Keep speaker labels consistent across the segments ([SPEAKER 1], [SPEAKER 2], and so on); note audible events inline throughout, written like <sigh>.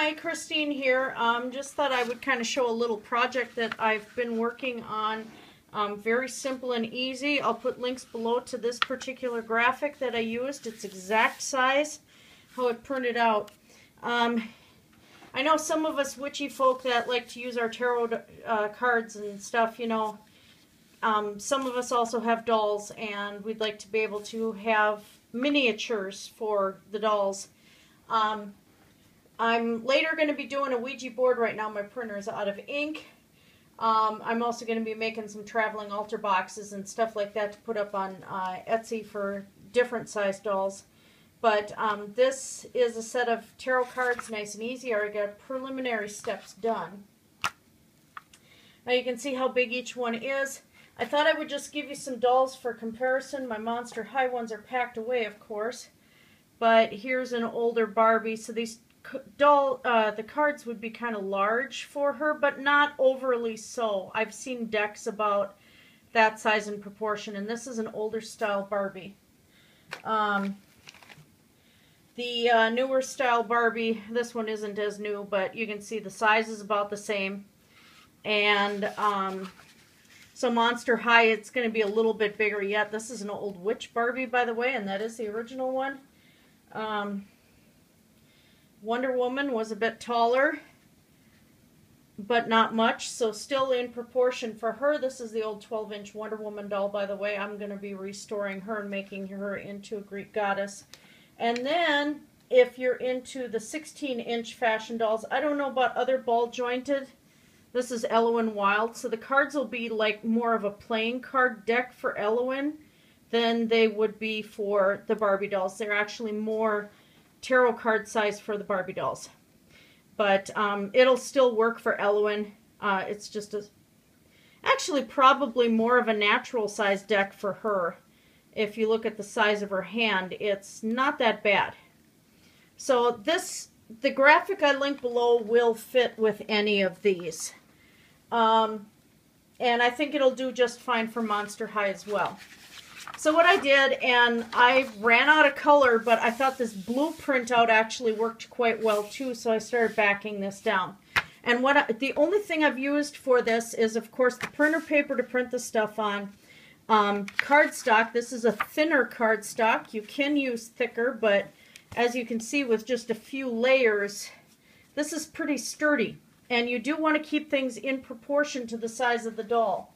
[SPEAKER 1] Hi, Christina here. Um, just thought I would kind of show a little project that I've been working on. Um, very simple and easy. I'll put links below to this particular graphic that I used. It's exact size, how it printed out. Um, I know some of us witchy folk that like to use our tarot uh, cards and stuff, you know, um, some of us also have dolls and we'd like to be able to have miniatures for the dolls. I'm later going to be doing a Ouija board right now. My printer is out of ink. Um, I'm also going to be making some traveling altar boxes and stuff like that to put up on uh, Etsy for different size dolls. But um, this is a set of tarot cards, nice and easy. I already got preliminary steps done. Now you can see how big each one is. I thought I would just give you some dolls for comparison. My Monster High ones are packed away, of course. But here's an older Barbie. So these doll, uh, the cards would be kind of large for her, but not overly so. I've seen decks about that size and proportion, and this is an older style Barbie. Um, the uh, newer style Barbie, this one isn't as new, but you can see the size is about the same. And um, so Monster High, it's going to be a little bit bigger yet. This is an old witch Barbie, by the way, and that is the original one. Um, Wonder Woman was a bit taller, but not much, so still in proportion for her. This is the old 12-inch Wonder Woman doll, by the way. I'm going to be restoring her and making her into a Greek goddess. And then, if you're into the 16-inch fashion dolls, I don't know about other ball-jointed. This is Ellowyne Wilde, so the cards will be like more of a playing card deck for Ellowyne than they would be for the Barbie dolls. They're actually more tarot card size for the Barbie dolls. But um, it'll still work for Ellowyne. Uh, it's just a, actually probably more of a natural size deck for her. If you look at the size of her hand, it's not that bad. So this, the graphic I link below will fit with any of these. Um, and I think it'll do just fine for Monster High as well. So what I did, and I ran out of color, but I thought this blue printout actually worked quite well too, so I started backing this down. And what I, the only thing I've used for this is, of course, the printer paper to print the stuff on. Um, cardstock, this is a thinner cardstock. You can use thicker, but as you can see with just a few layers, this is pretty sturdy. And you do want to keep things in proportion to the size of the doll.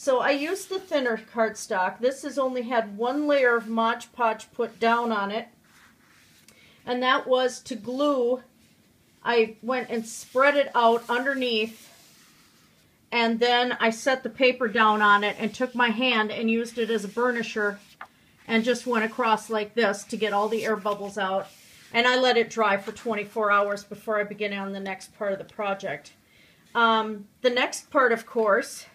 [SPEAKER 1] So I used the thinner cardstock. This has only had one layer of Mod Podge put down on it. And that was to glue. I went and spread it out underneath. And then I set the paper down on it and took my hand and used it as a burnisher and just went across like this to get all the air bubbles out. And I let it dry for 24 hours before I begin on the next part of the project. Um, the next part, of course,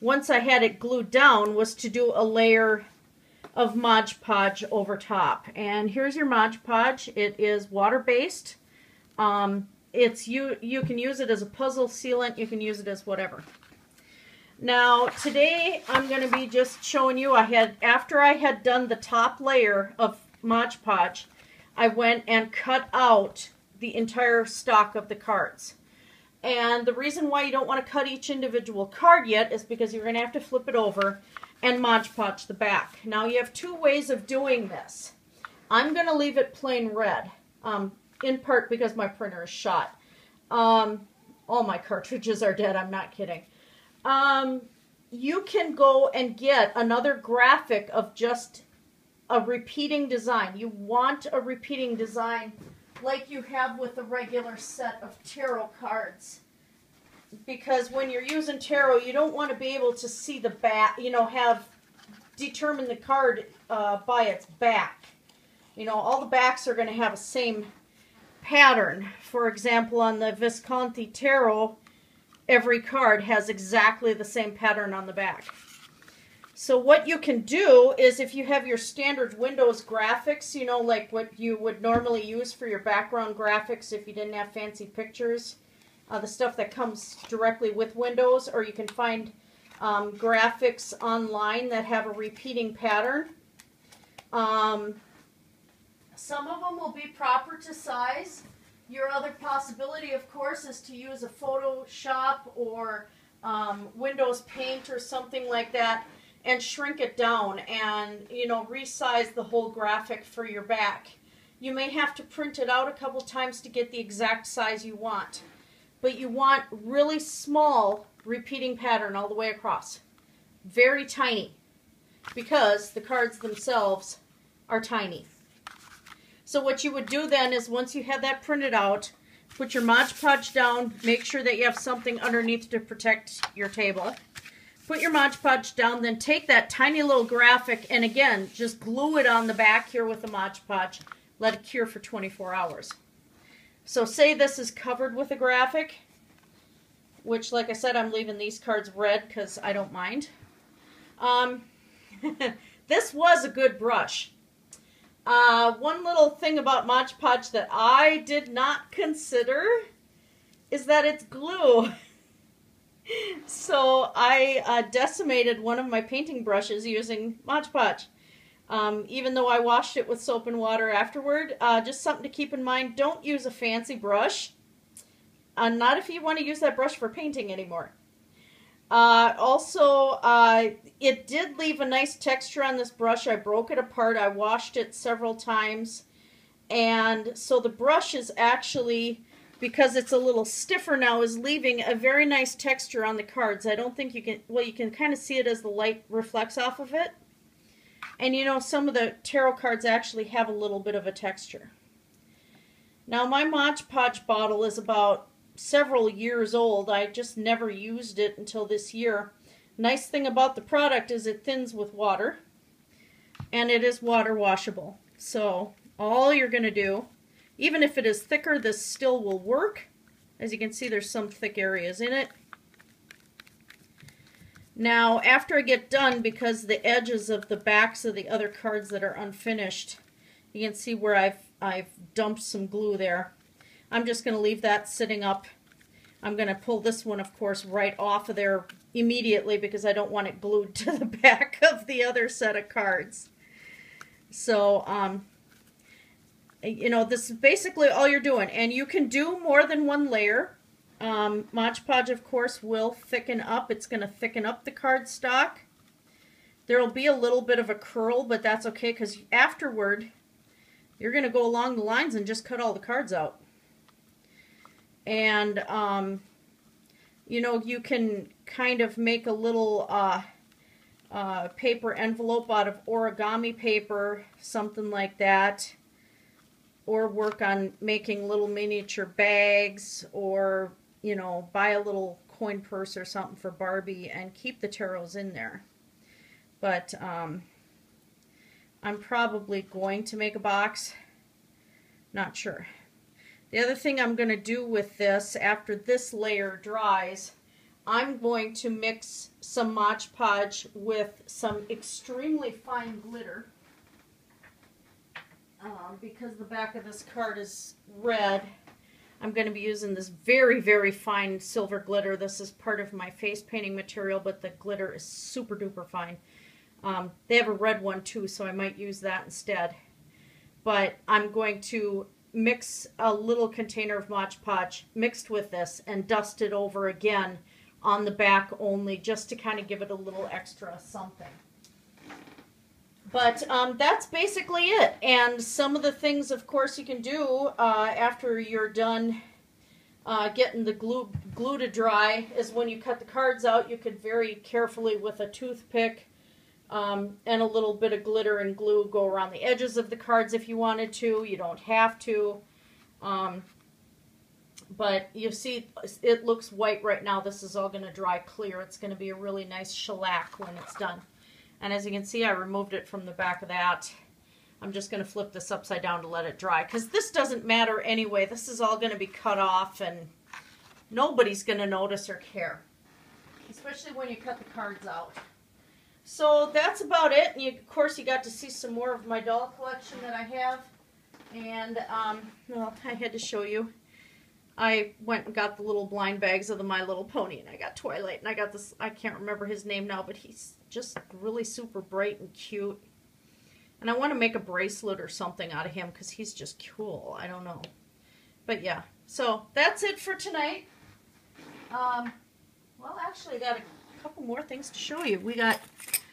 [SPEAKER 1] once I had it glued down, was to do a layer of Mod Podge over top. And here's your Mod Podge. It is water-based. Um, it's you, you can use it as a puzzle sealant. You can use it as whatever. Now, today I'm going to be just showing you, I had, after I had done the top layer of Mod Podge, I went and cut out the entire stock of the cards. And the reason why you don't want to cut each individual card yet is because you're going to have to flip it over and Mod Podge the back. Now you have two ways of doing this. I'm going to leave it plain red, um, in part because my printer is shot. Um, all my cartridges are dead, I'm not kidding. Um, you can go and get another graphic of just a repeating design. You want a repeating design like you have with a regular set of tarot cards. Because when you're using tarot, you don't want to be able to see the back, you know, have determine the card uh, by its back. You know, all the backs are going to have a same pattern. For example, on the Visconti Tarot, every card has exactly the same pattern on the back. So what you can do is if you have your standard Windows graphics, you know, like what you would normally use for your background graphics if you didn't have fancy pictures, uh, the stuff that comes directly with Windows, or you can find um, graphics online that have a repeating pattern. Um, some of them will be proper to size. Your other possibility, of course, is to use a Photoshop or um, Windows Paint or something like that and shrink it down and, you know, resize the whole graphic for your back. You may have to print it out a couple times to get the exact size you want. But you want really small repeating pattern all the way across. Very tiny because the cards themselves are tiny. So what you would do then is once you have that printed out, put your Mod Podge down, make sure that you have something underneath to protect your table. Put your Mod Podge down, then take that tiny little graphic and again, just glue it on the back here with the Mod Podge. Let it cure for 24 hours. So say this is covered with a graphic, which like I said, I'm leaving these cards red because I don't mind. Um, <laughs> this was a good brush. Uh, one little thing about Mod Podge that I did not consider is that it's glue. <laughs> so I uh, decimated one of my painting brushes using Mod Podge. Um, even though I washed it with soap and water afterward, uh, just something to keep in mind. Don't use a fancy brush. Uh, not if you want to use that brush for painting anymore. Uh, also, uh, it did leave a nice texture on this brush. I broke it apart. I washed it several times. And so the brush is actually, because it's a little stiffer now, is leaving a very nice texture on the cards. I don't think you can, well, you can kind of see it as the light reflects off of it. And you know, some of the tarot cards actually have a little bit of a texture. Now, my Mod Podge bottle is about several years old. I just never used it until this year. Nice thing about the product is it thins with water and it is water washable. So all you're going to do, even if it is thicker, this still will work. As you can see, there's some thick areas in it. Now, after I get done, because the edges of the backs of the other cards that are unfinished, you can see where I've, I've dumped some glue there. I'm just going to leave that sitting up. I'm going to pull this one, of course, right off of there immediately because I don't want it glued <laughs> to the back of the other set of cards. So, um, you know, this is basically all you're doing. And you can do more than one layer. Um, Mod Podge, of course, will thicken up. It's going to thicken up the card stock. There will be a little bit of a curl, but that's okay because afterward, you're going to go along the lines and just cut all the cards out and um, you know you can kind of make a little uh, uh, paper envelope out of origami paper something like that or work on making little miniature bags or you know buy a little coin purse or something for Barbie and keep the tarots in there. But um, I'm probably going to make a box. Not sure. The other thing I'm going to do with this after this layer dries, I'm going to mix some Mod Podge with some extremely fine glitter. Um, because the back of this card is red, I'm going to be using this very, very fine silver glitter. This is part of my face painting material, but the glitter is super duper fine. Um, they have a red one too, so I might use that instead. But I'm going to mix a little container of Mod Podge mixed with this and dust it over again on the back only just to kind of give it a little extra something. But um, that's basically it. And some of the things, of course, you can do uh, after you're done uh, getting the glue, glue to dry is when you cut the cards out, you could very carefully with a toothpick um, and a little bit of glitter and glue go around the edges of the cards if you wanted to. You don't have to. Um, but you see, it looks white right now. This is all going to dry clear. It's going to be a really nice shellac when it's done. And as you can see, I removed it from the back of that. I'm just going to flip this upside down to let it dry because this doesn't matter anyway. This is all going to be cut off and nobody's going to notice or care, especially when you cut the cards out. So that's about it. And you, of course, you got to see some more of my doll collection that I have. And, um, well, I had to show you. I went and got the little blind bags of the My Little Pony, and I got Twilight, and I got this, I can't remember his name now, but he's just really super bright and cute. And I want to make a bracelet or something out of him, because he's just cool. I don't know. but yeah, so that's it for tonight. Um, well, actually, I got a couple more things to show you. We got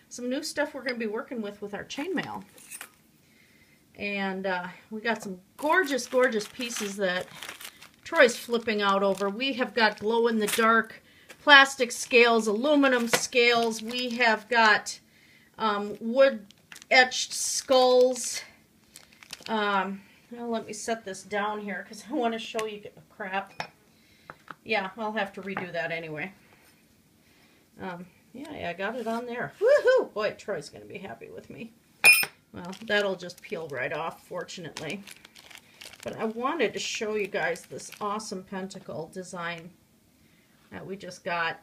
[SPEAKER 1] some new stuff we're going to be working with with our chainmail. And uh, we got some gorgeous, gorgeous pieces that Troy's flipping out over. We have got glow-in-the-dark plastic scales, aluminum scales. We have got um, wood-etched skulls. Um, well, let me set this down here because I want to show you crap. Yeah, I'll have to redo that anyway. Um, yeah, I got it on there. Woohoo! Boy, Troy's going to be happy with me. Well, that'll just peel right off, fortunately. But I wanted to show you guys this awesome pentacle design that we just got.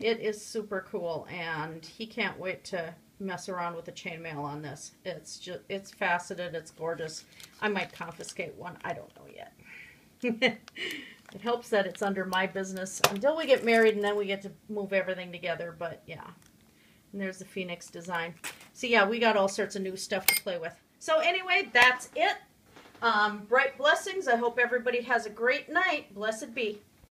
[SPEAKER 1] It is super cool, and he can't wait to mess around with the chainmail on this. It's just, it's faceted, it's gorgeous. I might confiscate one, I don't know yet. <laughs> it helps that it's under my business until we get married and then we get to move everything together, but yeah. And there's the Phoenix design. So yeah, we got all sorts of new stuff to play with. So anyway, that's it. Um, bright blessings. I hope everybody has a great night. Blessed be.